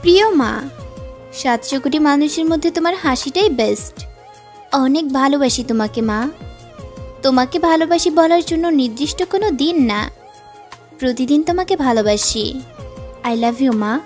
প্রিয় মা, সাতশো কোটি মানুষের মধ্যে তোমার হাসিটাই বেস্ট অনেক ভালোবাসি তোমাকে মা। তোমাকে ভালোবাসি বলার জন্য নির্দিষ্ট কোনো দিন না। প্রতিদিন তোমাকে ভালোবাসি। আই লাভ ইউ মা।